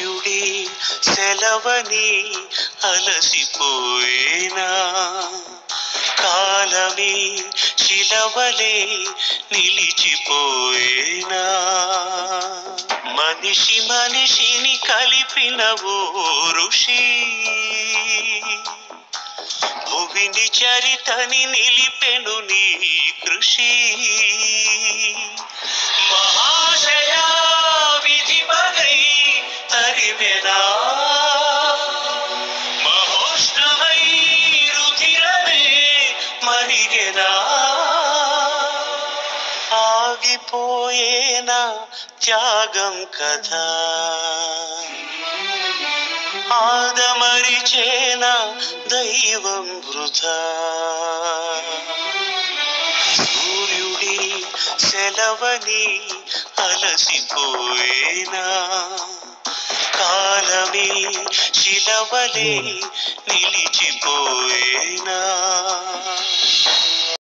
సూర్యుడి సెలవని అలసిపోయేనా? కాలమే శిలవలే నిలిచిపోయేనా? మనిషి మనిషిని కలిపిన ఓ ఋషి భువిని చరితని నిలిపెను నీ కృషి. ఆగిపోయేనా త్యాగం కథ. ఆదమరిచేన దైవం వృధా. సూర్యుడి సెలవని అలసిపోయేనా శిలవలే నిలిచిపోయేనా?